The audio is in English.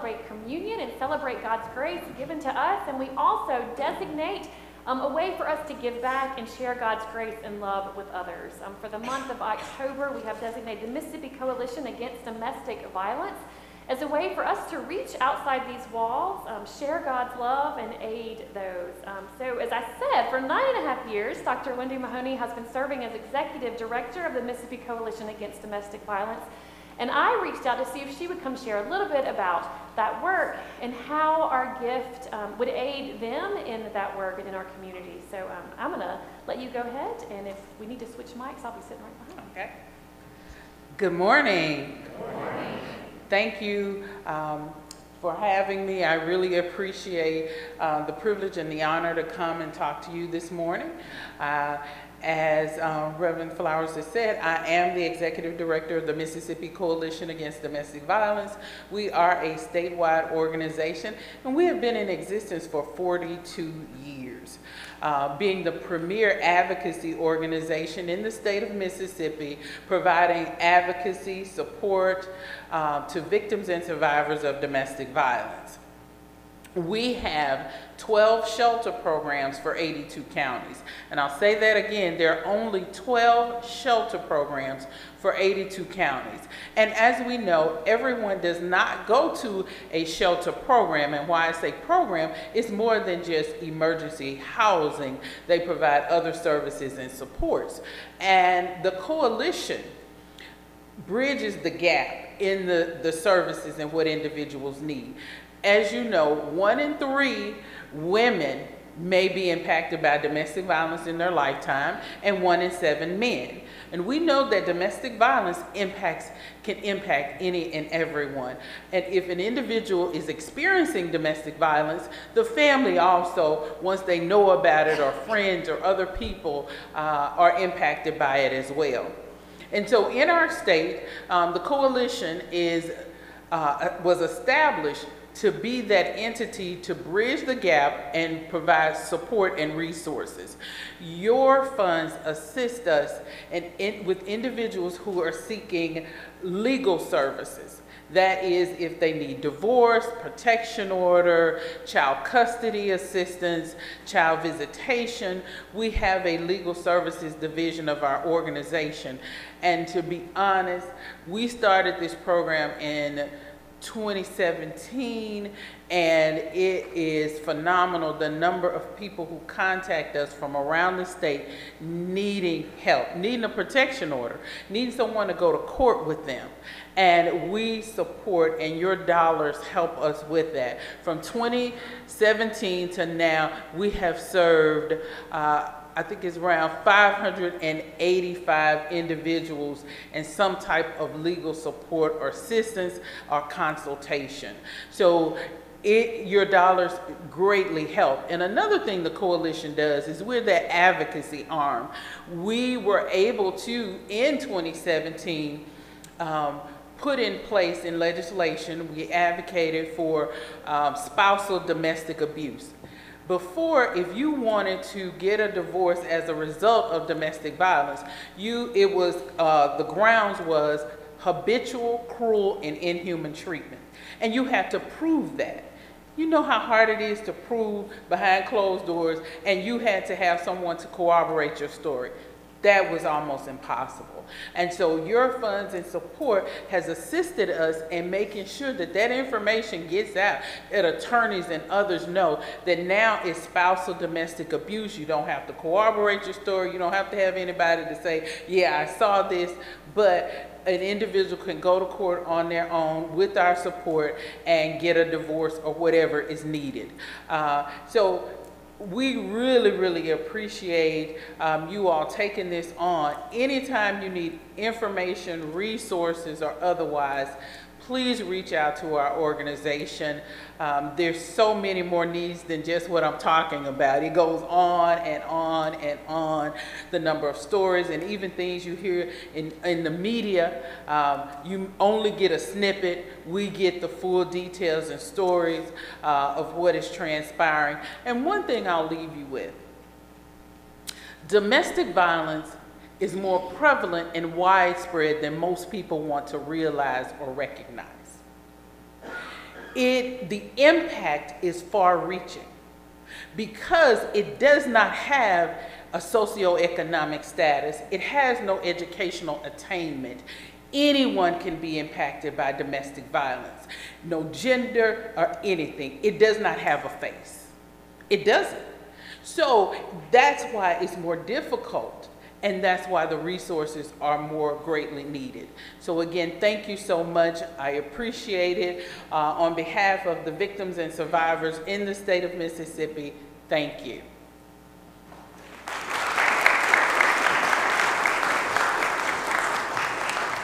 celebrate communion and celebrate God's grace given to us. And we also designate um, a way for us to give back and share God's grace and love with others. Um, for the month of October, we have designated the Mississippi Coalition Against Domestic Violence as a way for us to reach outside these walls, um, share God's love, and aid those. Um, so, as I said, for nine and a half years, Dr. Wendy Mahoney has been serving as Executive Director of the Mississippi Coalition Against Domestic Violence. And I reached out to see if she would come share a little bit about that work and how our gift um, would aid them in that work and in our community. So um, I'm going to let you go ahead, and if we need to switch mics, I'll be sitting right behind. Okay. Good morning. Good morning. Thank you um, for having me. I really appreciate uh, the privilege and the honor to come and talk to you this morning. Uh, as uh, Reverend Flowers has said, I am the executive director of the Mississippi Coalition Against Domestic Violence. We are a statewide organization, and we have been in existence for 42 years. Uh, being the premier advocacy organization in the state of Mississippi, providing advocacy support uh, to victims and survivors of domestic violence we have 12 shelter programs for 82 counties. And I'll say that again, there are only 12 shelter programs for 82 counties. And as we know, everyone does not go to a shelter program. And why I say program, it's more than just emergency housing. They provide other services and supports. And the coalition bridges the gap in the, the services and what individuals need as you know, one in three women may be impacted by domestic violence in their lifetime, and one in seven men. And we know that domestic violence impacts can impact any and everyone. And if an individual is experiencing domestic violence, the family also, once they know about it, or friends or other people, uh, are impacted by it as well. And so in our state, um, the coalition is uh, was established to be that entity to bridge the gap and provide support and resources. Your funds assist us in, with individuals who are seeking legal services. That is, if they need divorce, protection order, child custody assistance, child visitation, we have a legal services division of our organization. And to be honest, we started this program in 2017 and it is phenomenal. The number of people who contact us from around the state needing help needing a protection order needing someone to go to court with them. And we support and your dollars help us with that. From 2017 to now we have served uh, I think it's around 585 individuals and some type of legal support or assistance or consultation. So it, your dollars greatly help. And another thing the coalition does is we're that advocacy arm. We were able to, in 2017, um, put in place in legislation, we advocated for um, spousal domestic abuse. Before, if you wanted to get a divorce as a result of domestic violence, you it was uh, the grounds was habitual, cruel, and inhuman treatment, and you had to prove that. You know how hard it is to prove behind closed doors, and you had to have someone to corroborate your story that was almost impossible. And so your funds and support has assisted us in making sure that that information gets out, that attorneys and others know that now it's spousal domestic abuse. You don't have to corroborate your story. You don't have to have anybody to say, yeah, I saw this, but an individual can go to court on their own with our support and get a divorce or whatever is needed. Uh, so we really, really appreciate um, you all taking this on. Anytime you need information, resources, or otherwise, please reach out to our organization. Um, there's so many more needs than just what I'm talking about. It goes on and on and on. The number of stories and even things you hear in, in the media, um, you only get a snippet. We get the full details and stories uh, of what is transpiring. And one thing I'll leave you with, domestic violence is more prevalent and widespread than most people want to realize or recognize. it, the impact is far reaching because it does not have a socioeconomic status, it has no educational attainment. Anyone can be impacted by domestic violence, no gender or anything. It does not have a face. It doesn't. So that's why it's more difficult. And that's why the resources are more greatly needed. So again, thank you so much. I appreciate it. Uh, on behalf of the victims and survivors in the state of Mississippi, thank you.